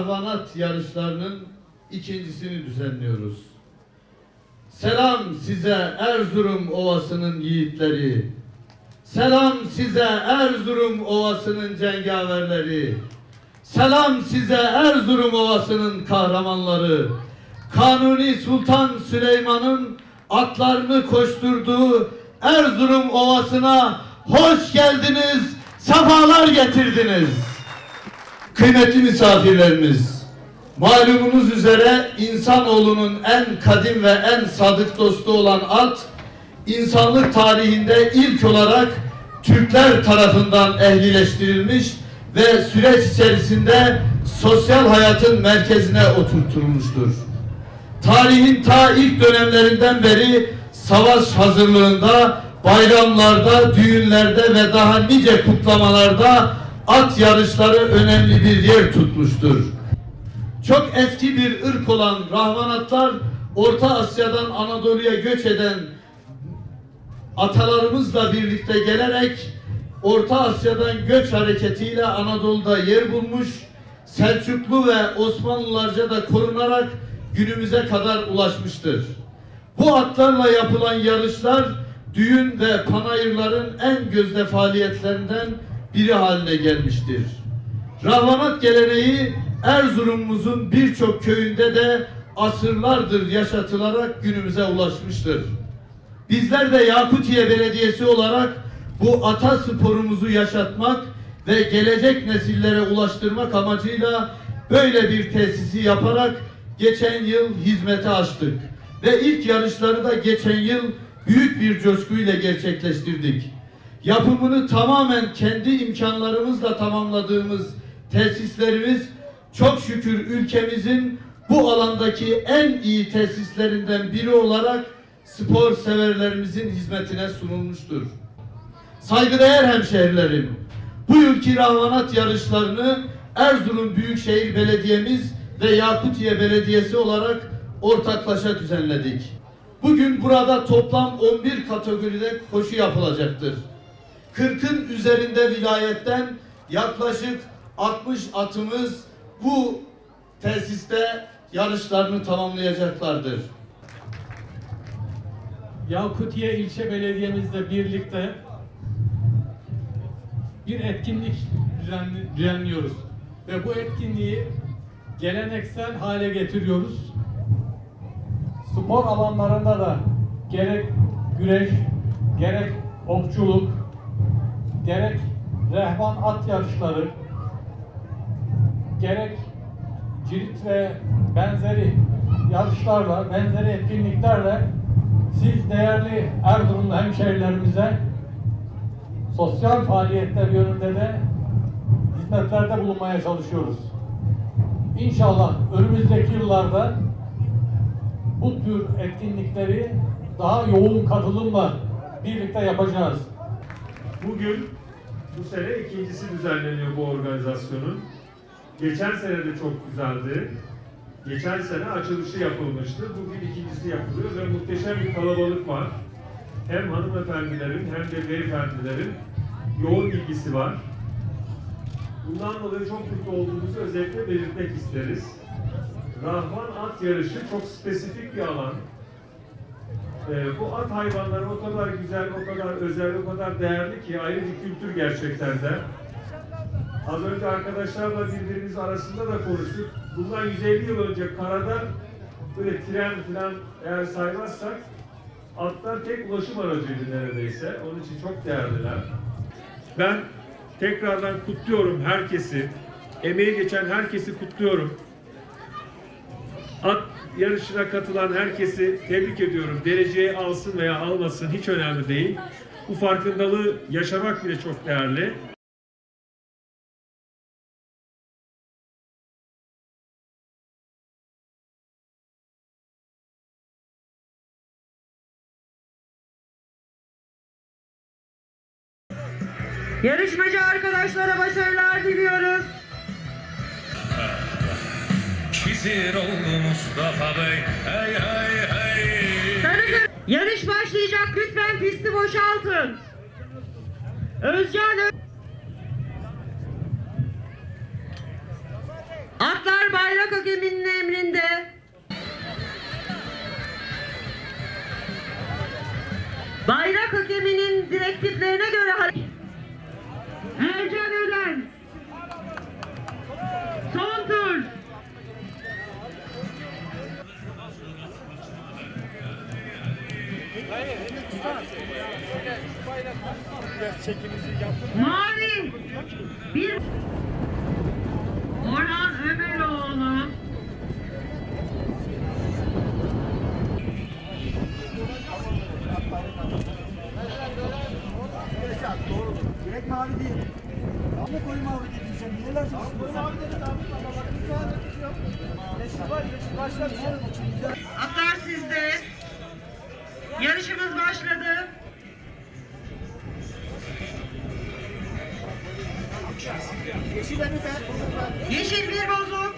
rahvanat yarışlarının ikincisini düzenliyoruz. Selam size Erzurum Ovası'nın yiğitleri. Selam size Erzurum Ovası'nın cengaverleri. Selam size Erzurum Ovası'nın kahramanları. Kanuni Sultan Süleyman'ın atlarını koşturduğu Erzurum Ovası'na hoş geldiniz, sefalar getirdiniz. Kıymetli misafirlerimiz, malumunuz üzere insanoğlunun en kadim ve en sadık dostu olan at, insanlık tarihinde ilk olarak Türkler tarafından ehlileştirilmiş ve süreç içerisinde sosyal hayatın merkezine oturtulmuştur. Tarihin ta ilk dönemlerinden beri savaş hazırlığında, bayramlarda, düğünlerde ve daha nice kutlamalarda at yarışları önemli bir yer tutmuştur. Çok eski bir ırk olan Rahmanatlar Orta Asya'dan Anadolu'ya göç eden atalarımızla birlikte gelerek Orta Asya'dan göç hareketiyle Anadolu'da yer bulmuş, Selçuklu ve Osmanlılarca da korunarak günümüze kadar ulaşmıştır. Bu atlarla yapılan yarışlar düğün ve panayırların en gözde faaliyetlerinden biri haline gelmiştir. Rahvanat geleneği Erzurum'umuzun birçok köyünde de asırlardır yaşatılarak günümüze ulaşmıştır. Bizler de Yakutiye Belediyesi olarak bu ata sporumuzu yaşatmak ve gelecek nesillere ulaştırmak amacıyla böyle bir tesisi yaparak geçen yıl hizmete açtık. Ve ilk yarışları da geçen yıl büyük bir coşkuyla gerçekleştirdik. Yapımını tamamen kendi imkanlarımızla tamamladığımız tesislerimiz çok şükür ülkemizin bu alandaki en iyi tesislerinden biri olarak spor severlerimizin hizmetine sunulmuştur. Saygıdeğer hemşehrilerim, bu yılki rahvanat yarışlarını Erzurum Büyükşehir Belediye'miz ve Yakutiye Belediyesi olarak ortaklaşa düzenledik. Bugün burada toplam 11 kategoride koşu yapılacaktır. 40'ın üzerinde vilayetten yaklaşık 60 atımız bu tesiste yarışlarını tamamlayacaklardır. Yakutiye ilçe belediyemizle birlikte bir etkinlik düzenli- düzenliyoruz. Ve bu etkinliği geleneksel hale getiriyoruz. Spor alanlarında da gerek güreş, gerek okçuluk, gerek rehban at yarışları, gerek cirit ve benzeri yarışlarla, benzeri etkinliklerle siz değerli Erzurumlu hemşehrilerimize sosyal faaliyetler yönünde de hizmetlerde bulunmaya çalışıyoruz. İnşallah önümüzdeki yıllarda bu tür etkinlikleri daha yoğun katılımla birlikte yapacağız. Bugün bu sene ikincisi düzenleniyor bu organizasyonun. Geçen sene de çok güzeldi. Geçen sene açılışı yapılmıştı. Bugün ikincisi yapılıyor ve muhteşem bir kalabalık var. Hem hanımefendilerin hem de beyefendilerin yoğun ilgisi var. Bundan dolayı çok mutlu olduğumuzu özellikle belirtmek isteriz. Rahman at yarışı çok spesifik bir alan. Ee, bu at hayvanları o kadar güzel, o kadar özel, o kadar değerli ki ayrı bir kültür gerçekten de. Az önce arkadaşlarla birbirimiz arasında da konuştuk. Bundan 150 yıl önce karada böyle tren falan eğer saymazsak atlar tek ulaşım aracıydı neredeyse. Onun için çok değerliler. Ben tekrardan kutluyorum herkesi. Emeği geçen herkesi kutluyorum. At yarışına katılan herkesi tebrik ediyorum. Dereceyi alsın veya almasın hiç önemli değil. Bu farkındalığı yaşamak bile çok değerli. Yarışmacı arkadaşlara başarılar diliyoruz. esir oldu Mustafa Bey. Hey hey hey. Sarıgır. Yarış başlayacak. Lütfen pisti boşaltın. Özcan Atlar bayrak hakeminin emrinde. Bayrak hakeminin direktiflerine göre hareket Mavi. Bir. Orhan Ömeroğlu. Direkt mavi değil. Ama koyu mavi dedin sen. Niye laf Koyu mavi dedin abi. Yeşil var, yeşil başlar. Atlar sizde. Yarışımız başladı. Yeşil bir bozuk.